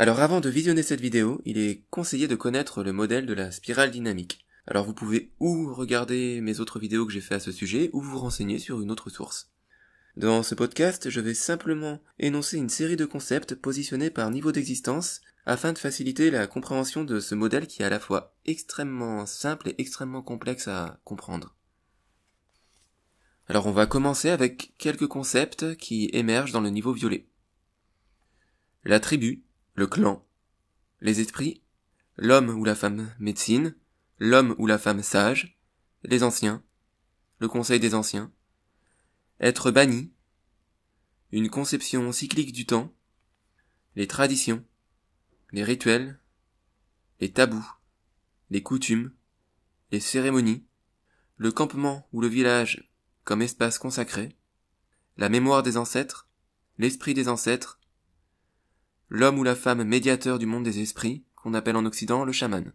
Alors avant de visionner cette vidéo, il est conseillé de connaître le modèle de la spirale dynamique. Alors vous pouvez ou regarder mes autres vidéos que j'ai fait à ce sujet, ou vous renseigner sur une autre source. Dans ce podcast, je vais simplement énoncer une série de concepts positionnés par niveau d'existence afin de faciliter la compréhension de ce modèle qui est à la fois extrêmement simple et extrêmement complexe à comprendre. Alors on va commencer avec quelques concepts qui émergent dans le niveau violet. La tribu, le clan, les esprits, l'homme ou la femme médecine, l'homme ou la femme sage, les anciens, le conseil des anciens, être banni, une conception cyclique du temps, les traditions, les rituels, les tabous, les coutumes, les cérémonies, le campement ou le village comme espace consacré, la mémoire des ancêtres, l'esprit des ancêtres, l'homme ou la femme médiateur du monde des esprits, qu'on appelle en Occident le chaman.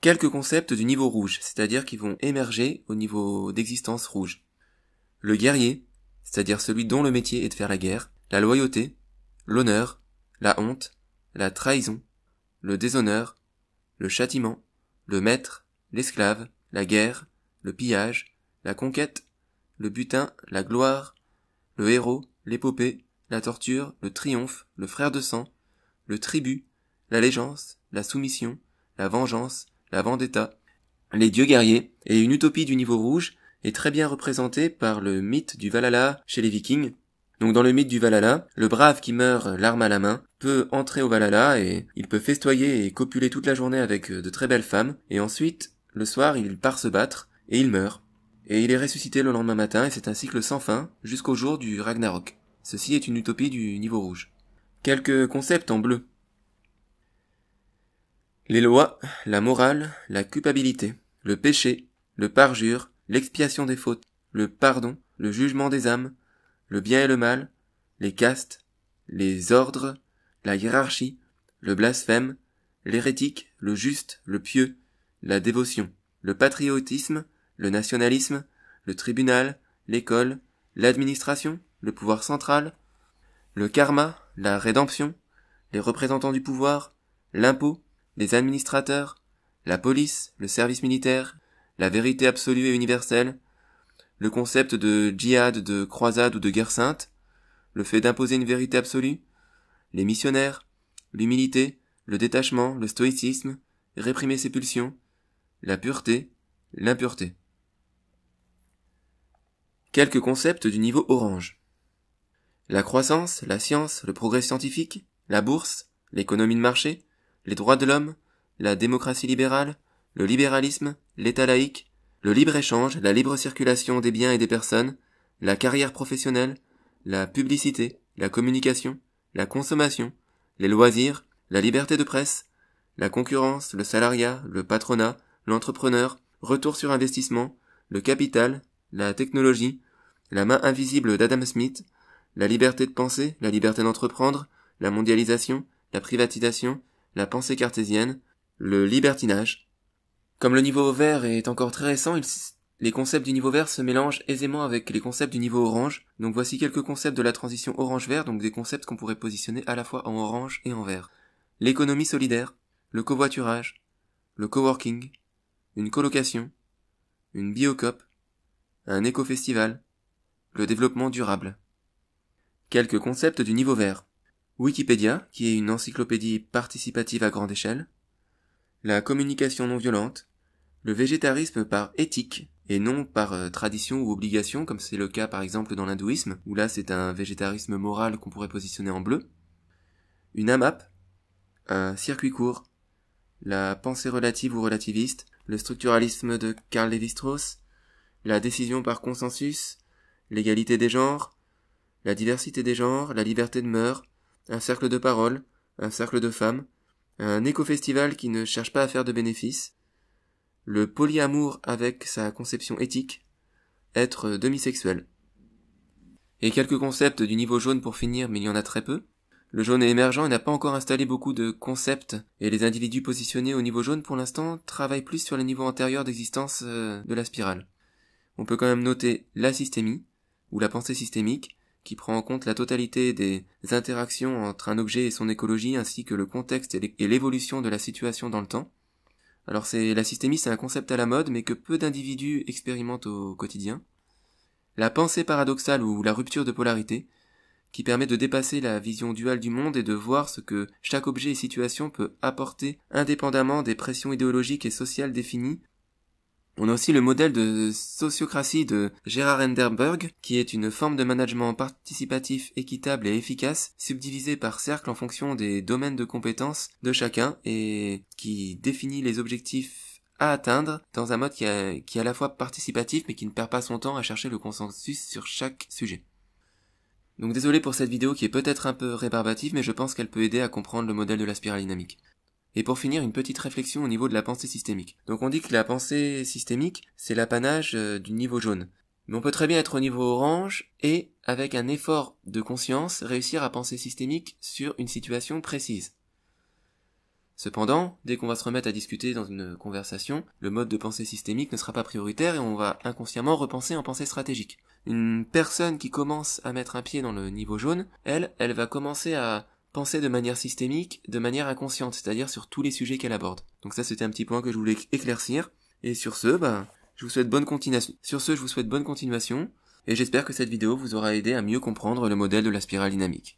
Quelques concepts du niveau rouge, c'est-à-dire qui vont émerger au niveau d'existence rouge. Le guerrier, c'est-à-dire celui dont le métier est de faire la guerre, la loyauté, l'honneur, la honte, la trahison, le déshonneur, le châtiment, le maître, l'esclave, la guerre, le pillage, la conquête, le butin, la gloire, le héros, l'épopée, la torture, le triomphe, le frère de sang, le tribut, l'allégeance, la soumission, la vengeance, la vendetta, les dieux guerriers, et une utopie du niveau rouge est très bien représentée par le mythe du Valhalla chez les vikings, donc dans le mythe du Valhalla, le brave qui meurt l'arme à la main peut entrer au Valhalla et il peut festoyer et copuler toute la journée avec de très belles femmes, et ensuite, le soir, il part se battre, et il meurt. Et il est ressuscité le lendemain matin, et c'est un cycle sans fin, jusqu'au jour du Ragnarok. Ceci est une utopie du niveau rouge. Quelques concepts en bleu. Les lois, la morale, la culpabilité, le péché, le parjure, l'expiation des fautes, le pardon, le jugement des âmes, le bien et le mal, les castes, les ordres, la hiérarchie, le blasphème, l'hérétique, le juste, le pieux, la dévotion, le patriotisme, le nationalisme, le tribunal, l'école, l'administration, le pouvoir central, le karma, la rédemption, les représentants du pouvoir, l'impôt, les administrateurs, la police, le service militaire, la vérité absolue et universelle, le concept de djihad, de croisade ou de guerre sainte, le fait d'imposer une vérité absolue, les missionnaires, l'humilité, le détachement, le stoïcisme, réprimer ses pulsions, la pureté, l'impureté. Quelques concepts du niveau orange. La croissance, la science, le progrès scientifique, la bourse, l'économie de marché, les droits de l'homme, la démocratie libérale, le libéralisme, l'état laïque, le libre-échange, la libre circulation des biens et des personnes, la carrière professionnelle, la publicité, la communication, la consommation, les loisirs, la liberté de presse, la concurrence, le salariat, le patronat, l'entrepreneur, retour sur investissement, le capital, la technologie, la main invisible d'Adam Smith, la liberté de penser, la liberté d'entreprendre, la mondialisation, la privatisation, la pensée cartésienne, le libertinage, comme le niveau vert est encore très récent, les concepts du niveau vert se mélangent aisément avec les concepts du niveau orange. Donc voici quelques concepts de la transition orange-vert, donc des concepts qu'on pourrait positionner à la fois en orange et en vert. L'économie solidaire, le covoiturage, le coworking, une colocation, une biocop, un éco-festival, le développement durable. Quelques concepts du niveau vert. Wikipédia, qui est une encyclopédie participative à grande échelle. La communication non violente, le végétarisme par éthique et non par euh, tradition ou obligation, comme c'est le cas par exemple dans l'hindouisme, où là c'est un végétarisme moral qu'on pourrait positionner en bleu. Une AMAP, un circuit court, la pensée relative ou relativiste, le structuralisme de Karl Lévi-Strauss, la décision par consensus, l'égalité des genres, la diversité des genres, la liberté de mœurs, un cercle de parole, un cercle de femmes, un éco-festival qui ne cherche pas à faire de bénéfices, le polyamour avec sa conception éthique, être demisexuel. Et quelques concepts du niveau jaune pour finir, mais il y en a très peu. Le jaune est émergent et n'a pas encore installé beaucoup de concepts, et les individus positionnés au niveau jaune pour l'instant travaillent plus sur les niveaux antérieurs d'existence euh, de la spirale. On peut quand même noter la systémie, ou la pensée systémique, qui prend en compte la totalité des interactions entre un objet et son écologie ainsi que le contexte et l'évolution de la situation dans le temps. Alors c'est la systémie c'est un concept à la mode mais que peu d'individus expérimentent au quotidien. La pensée paradoxale ou la rupture de polarité, qui permet de dépasser la vision duale du monde et de voir ce que chaque objet et situation peut apporter indépendamment des pressions idéologiques et sociales définies. On a aussi le modèle de sociocratie de Gerard Enderberg, qui est une forme de management participatif équitable et efficace, subdivisé par cercle en fonction des domaines de compétences de chacun et qui définit les objectifs à atteindre dans un mode qui, qui est à la fois participatif mais qui ne perd pas son temps à chercher le consensus sur chaque sujet. Donc désolé pour cette vidéo qui est peut-être un peu rébarbative, mais je pense qu'elle peut aider à comprendre le modèle de la spirale dynamique. Et pour finir, une petite réflexion au niveau de la pensée systémique. Donc on dit que la pensée systémique, c'est l'apanage euh, du niveau jaune. Mais on peut très bien être au niveau orange et, avec un effort de conscience, réussir à penser systémique sur une situation précise. Cependant, dès qu'on va se remettre à discuter dans une conversation, le mode de pensée systémique ne sera pas prioritaire et on va inconsciemment repenser en pensée stratégique. Une personne qui commence à mettre un pied dans le niveau jaune, elle, elle va commencer à penser de manière systémique, de manière inconsciente, c'est-à-dire sur tous les sujets qu'elle aborde. Donc ça c'était un petit point que je voulais éclaircir. Et sur ce, bah, je vous souhaite bonne continuation. Sur ce, je vous souhaite bonne continuation, et j'espère que cette vidéo vous aura aidé à mieux comprendre le modèle de la spirale dynamique.